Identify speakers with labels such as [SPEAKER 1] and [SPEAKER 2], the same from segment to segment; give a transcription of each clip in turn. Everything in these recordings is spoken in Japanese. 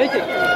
[SPEAKER 1] Эти...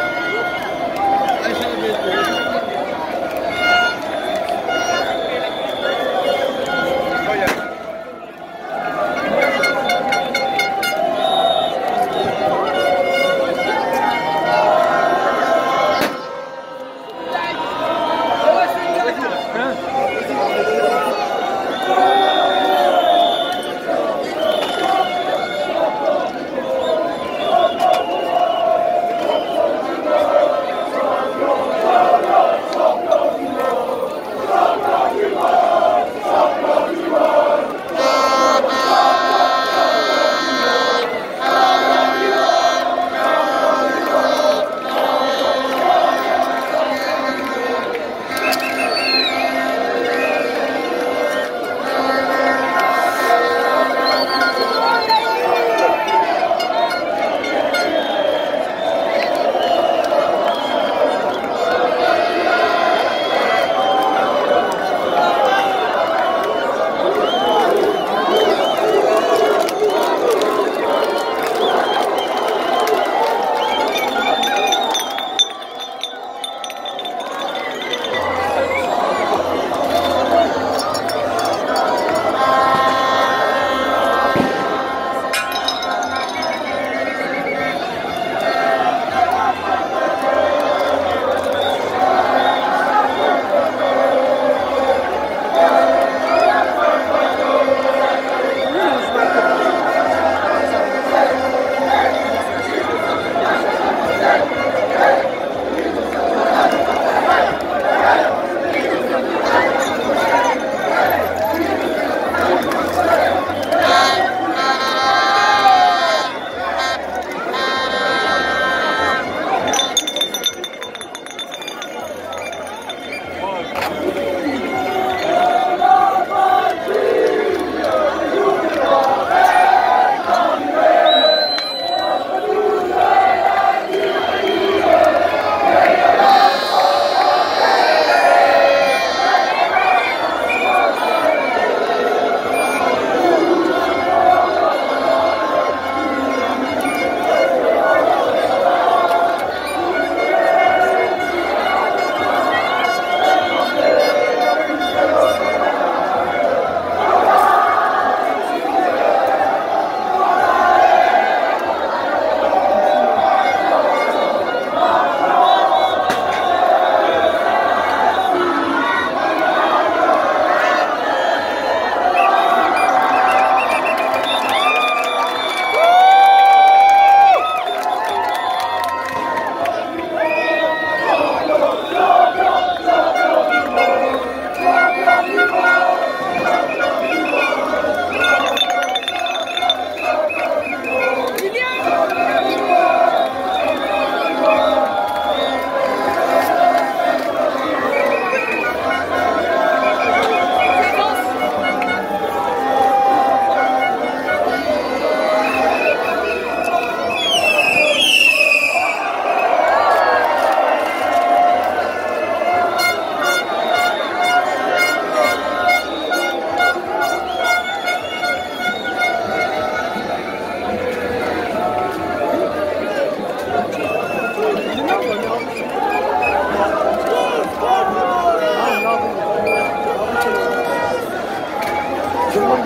[SPEAKER 2] すご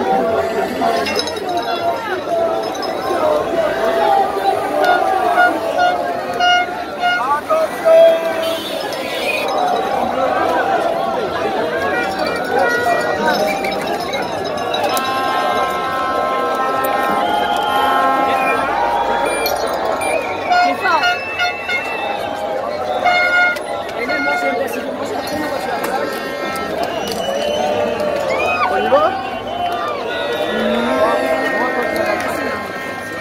[SPEAKER 2] い